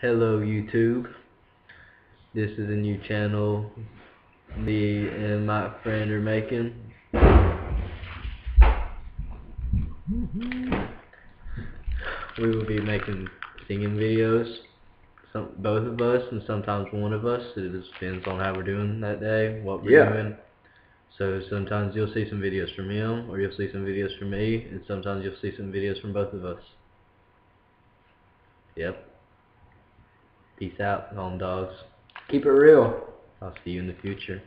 Hello YouTube. This is a new channel me and my friend are making. We will be making singing videos. Some both of us and sometimes one of us. It just depends on how we're doing that day, what we're Yeah. doing. So sometimes you'll see some videos from him or you'll see some videos from me and sometimes you'll see some videos from both of us. Yep. Peace out, home dogs. Keep it real. I'll see you in the future.